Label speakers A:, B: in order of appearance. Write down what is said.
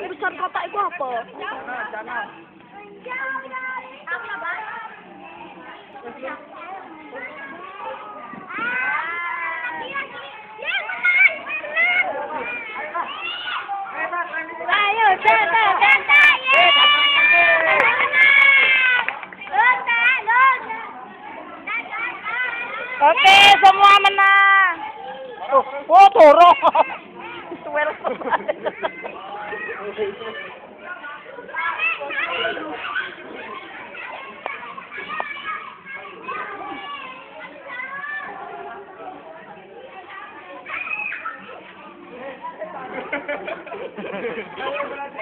A: pasar kota itu apa? Ayo, tata, tata, Oke, semua menang. Oh, oh dorong.
B: well pa Thank
A: you.